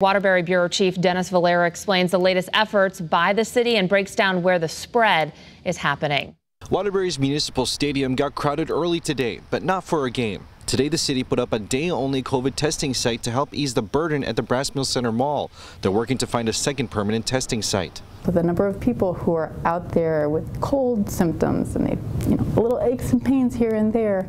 Waterbury Bureau Chief Dennis Valera explains the latest efforts by the city and breaks down where the spread is happening. Waterbury's Municipal Stadium got crowded early today, but not for a game. Today, the city put up a day-only COVID testing site to help ease the burden at the Brass Mill Center Mall. They're working to find a second permanent testing site. The number of people who are out there with cold symptoms and they, you know, little aches and pains here and there,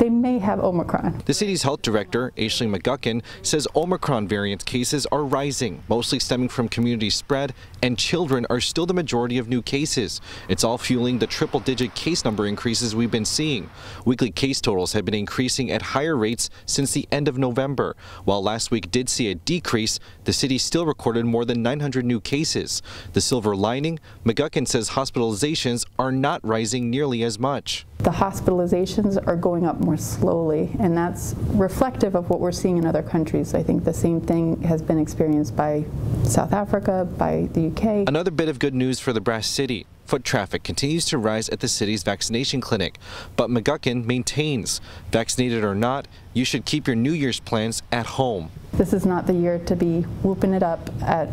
they may have Omicron. The city's health director, Aisling McGuckin, says Omicron variant cases are rising, mostly stemming from community spread, and children are still the majority of new cases. It's all fueling the triple-digit case number increases we've been seeing. Weekly case totals have been increasing at higher rates since the end of November. While last week did see a decrease, the city still recorded more than 900 new cases. The silver lining, McGuckin says hospitalizations are not rising nearly as much. The hospitalizations are going up more slowly, and that's reflective of what we're seeing in other countries. I think the same thing has been experienced by South Africa, by the UK. Another bit of good news for the Brass City. Foot traffic continues to rise at the city's vaccination clinic, but McGuckin maintains, vaccinated or not, you should keep your New Year's plans at home. This is not the year to be whooping it up at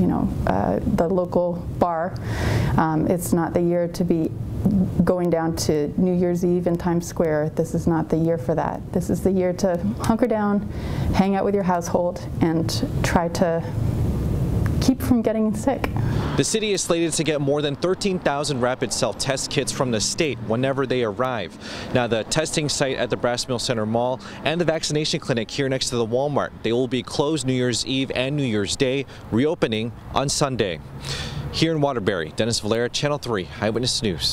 you know, uh, the local bar. Um, it's not the year to be going down to New Year's Eve in Times Square. This is not the year for that. This is the year to hunker down, hang out with your household, and try to keep from getting sick. The city is slated to get more than 13,000 rapid self-test kits from the state whenever they arrive. Now, the testing site at the Brass Mill Center Mall and the vaccination clinic here next to the Walmart, they will be closed New Year's Eve and New Year's Day, reopening on Sunday. Here in Waterbury, Dennis Valera, Channel 3 Eyewitness News.